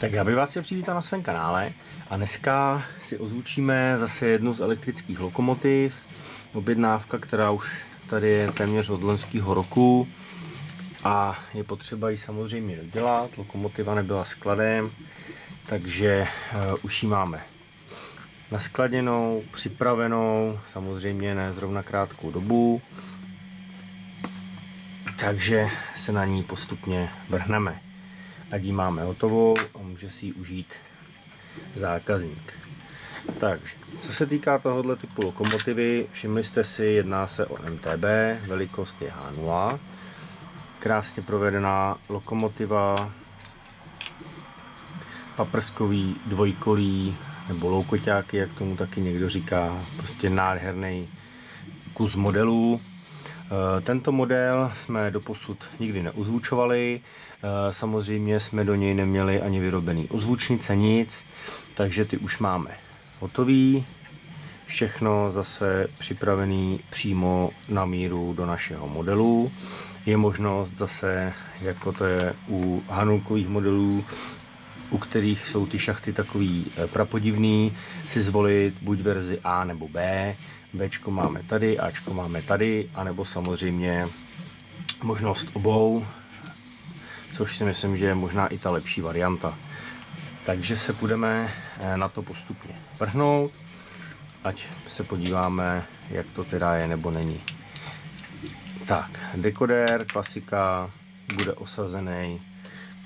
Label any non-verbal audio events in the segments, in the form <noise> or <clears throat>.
Tak já bych vás chtěl přivítat na svém kanále a dneska si ozvučíme zase jednu z elektrických lokomotiv. Objednávka, která už tady je téměř od loňského roku a je potřeba ji samozřejmě dodělat. Lokomotiva nebyla skladem, takže uh, už ji máme naskladěnou, připravenou, samozřejmě ne zrovna krátkou dobu. Takže se na ní postupně vrhneme ať ji máme hotovou a může si ji užít zákazník. Takže, co se týká tohoto typu lokomotivy, všimli jste si, jedná se o MTB, velikost je H0, krásně provedená lokomotiva, paprskový dvojkolí nebo loukoťáky, jak tomu taky někdo říká, prostě nádherný kus modelů. Eh, tento model jsme doposud nikdy neuzvučovali, eh, samozřejmě jsme do něj neměli ani vyrobený ozvučnice, nic, takže ty už máme hotový, všechno zase připravený přímo na míru do našeho modelu. Je možnost zase, jako to je u Hanulkových modelů, u kterých jsou ty šachty takový eh, prapodivný, si zvolit buď verzi A nebo B, B máme tady, A máme tady, anebo samozřejmě možnost obou, což si myslím, že je možná i ta lepší varianta. Takže se budeme eh, na to postupně vrhnout, ať se podíváme, jak to teda je nebo není. Tak, dekoder, klasika, bude osazený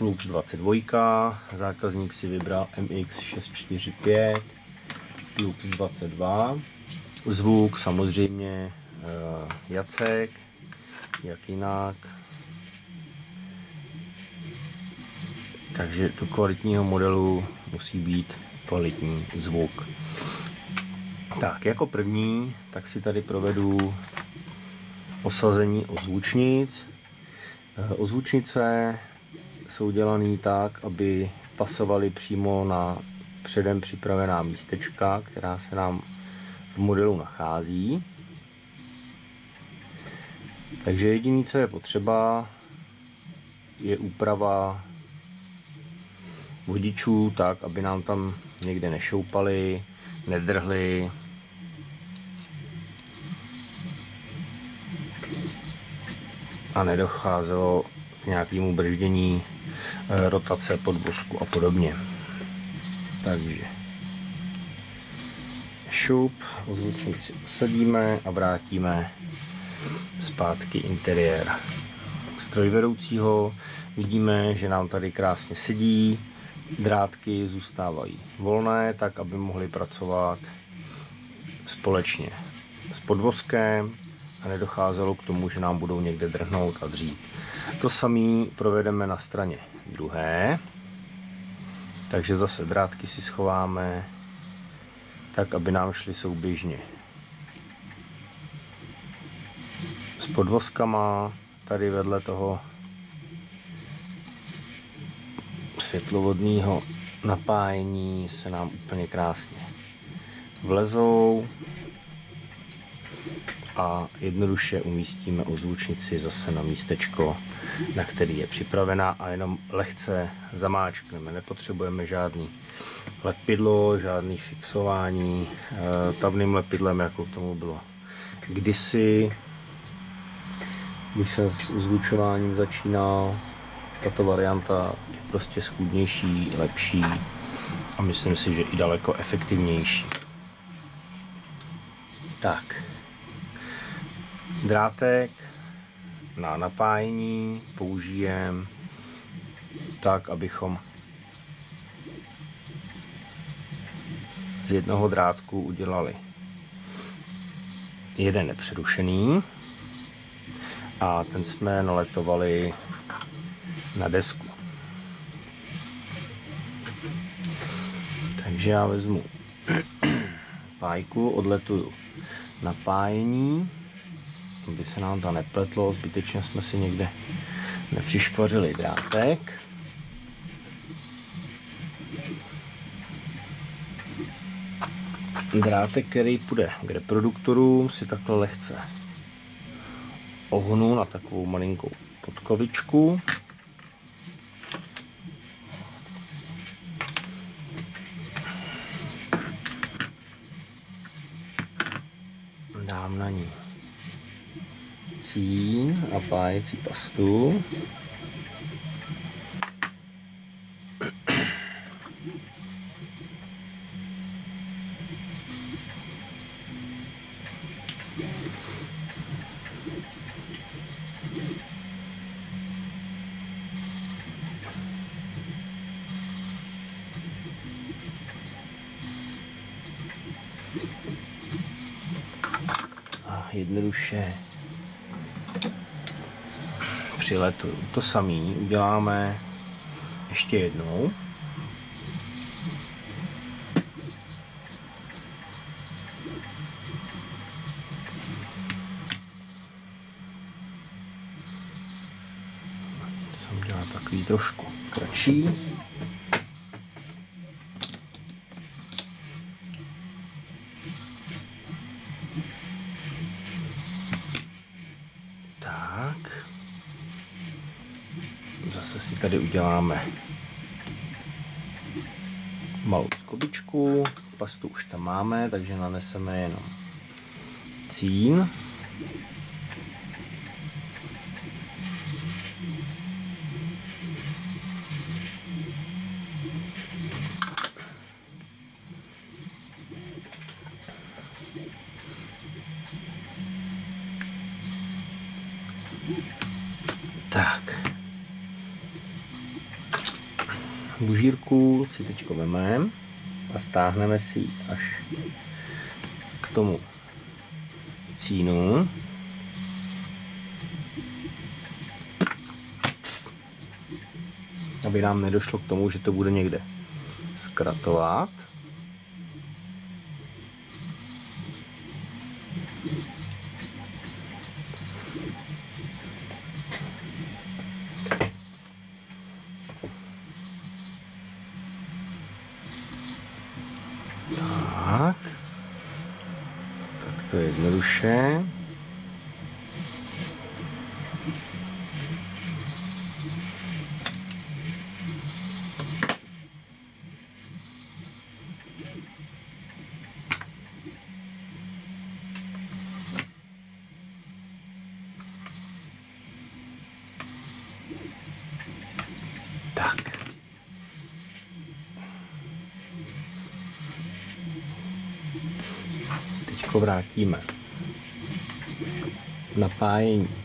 Plux 22, zákazník si vybral MX645, Plux 22, Zvuk samozřejmě uh, Jacek, jak jinak. Takže do kvalitního modelu musí být kvalitní zvuk. Tak, jako první, tak si tady provedu osazení ozvučnic. Eh, ozvučnice jsou dělané tak, aby pasovaly přímo na předem připravená místečka, která se nám v modelu nachází. Takže jediné, co je potřeba, je úprava vodičů tak, aby nám tam někde nešoupali, nedrhli. A nedocházelo k nějakému brždění rotace podvozku a podobně. Takže šup, ozvučnici usadíme a vrátíme zpátky interiér strojvedoucího. Vidíme, že nám tady krásně sedí, drátky zůstávají volné, tak aby mohly pracovat společně s podvozkem a nedocházelo k tomu, že nám budou někde drhnout a dřít. To samé provedeme na straně druhé, takže zase drátky si schováme tak aby nám šly souběžně. S podvozkama tady vedle toho světlovodního napájení se nám úplně krásně vlezou a jednoduše umístíme ozvučnici zase na místečko, na který je připravená a jenom lehce zamáčkneme. Nepotřebujeme žádný lepidlo, žádný fixování eh, tavným lepidlem, jako tomu bylo kdysi, když jsem s zvučováním začínal. Tato varianta je prostě schůdnější, lepší a myslím si, že i daleko efektivnější. Tak, drátek na napájení použijem tak, abychom z jednoho drátku udělali jeden nepřerušený a ten jsme naletovali na desku. Takže já vezmu <clears throat> pájku, odletuju napájení, aby se nám to nepletlo, zbytečně jsme si někde nepřiškvařili drátek. drátek, který půjde k reproduktorům, si takhle lehce ohnu na takovou malinkou podkovičku. Cín a pájecí pastu. Jednoduše přiletu. To samý uděláme ještě jednou. Jsem dělal takový trošku kratší. Tady uděláme malou skobičku. Pastu už tam máme, takže naneseme jenom cín. Si teď vememe a stáhneme si až k tomu cínu. Aby nám nedošlo k tomu, že to bude někde zkratovat. Teď vrátíme napájení od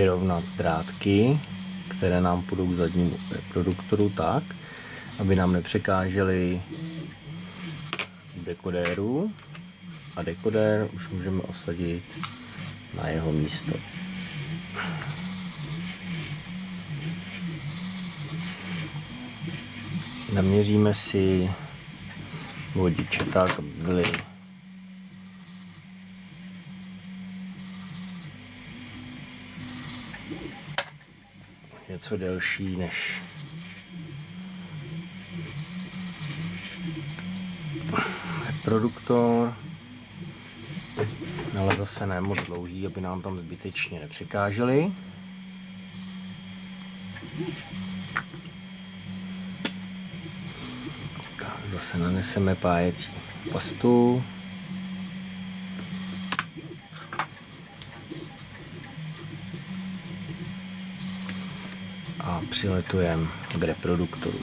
vyrovnat drátky, které nám půjdou k zadnímu reproduktoru tak, aby nám nepřekážely dekodéru a dekodér už můžeme osadit na jeho místo. Naměříme si vodiče tak, aby byly něco delší než reproduktor, ale zase ne moc dlouhý, aby nám tam zbytečně nepřekážely. Tak, zase naneseme pájecí pastu. Přiletujeme k reproduktoru.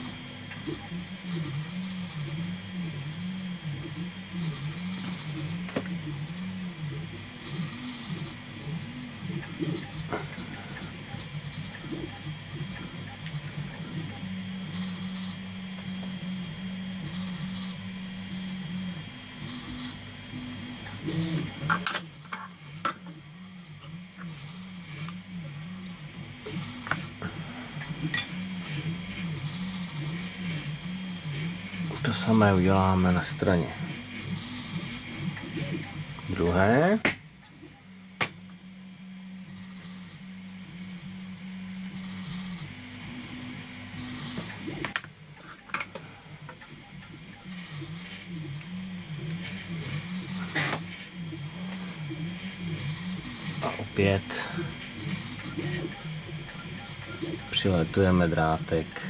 Samé uděláme na straně druhé. A opět přiletujeme drátek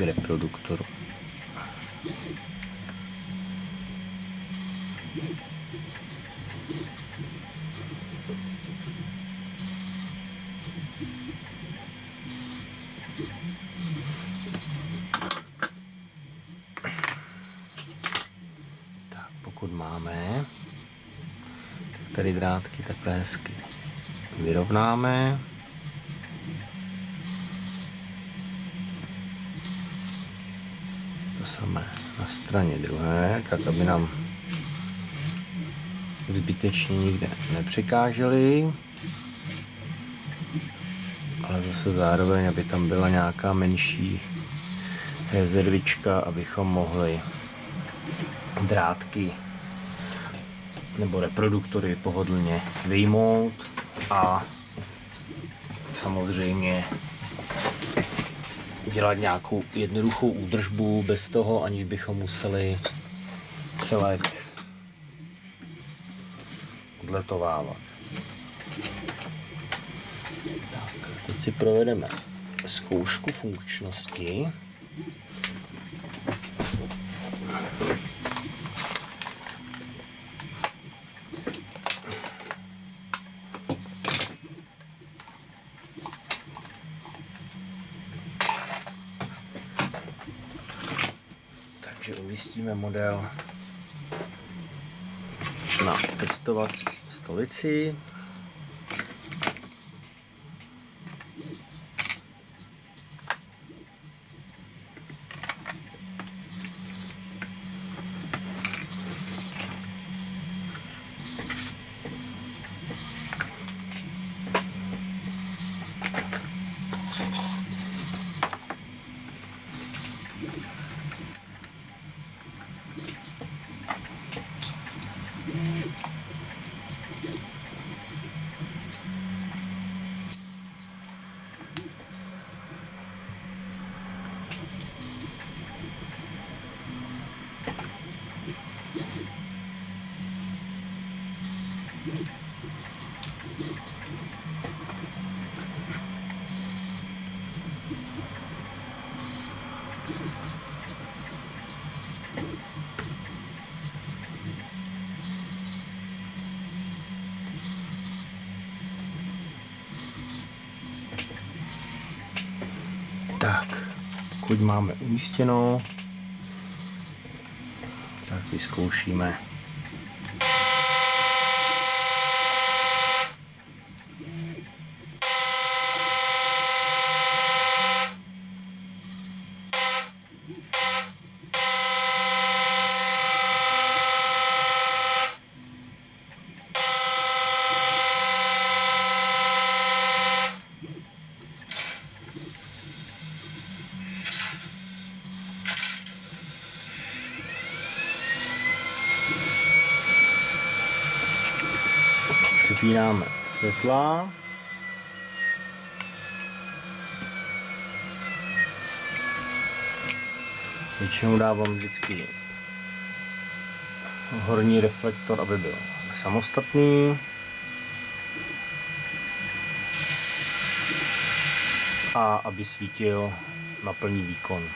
k reproduktoru. Tak, pokud máme, tady drátky takhle hezky vyrovnáme. Samé na straně druhé, tak aby nám zbytečně nikde nepřekáželi. Ale zase zároveň, aby tam byla nějaká menší rezervička, abychom mohli drátky nebo reproduktory pohodlně vyjmout a samozřejmě dělat nějakou jednoduchou údržbu bez toho, aniž bychom museli celek odletovávat. Tak, teď si provedeme zkoušku funkčnosti. Umístíme model na testovací stolici. Tak, pokud máme umístěno, tak vyzkoušíme. Vypínáme světla. Většinou dávám vždycky horní reflektor, aby byl samostatný. A aby svítil na plný výkon.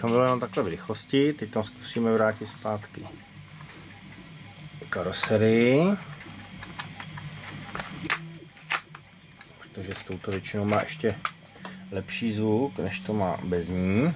Bychom byli jenom takhle v rychlosti. Teď tam zkusíme vrátit zpátky karoserii. Protože s touto většinou má ještě lepší zvuk, než to má bez ní.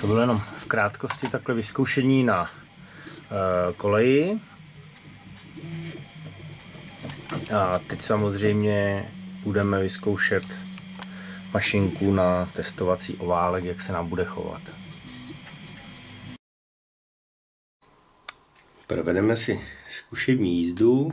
To bylo jenom v krátkosti takhle vyzkoušení na uh, koleji. A teď samozřejmě budeme vyzkoušet mašinku na testovací oválek, jak se nám bude chovat. Provedeme si zkušební jízdu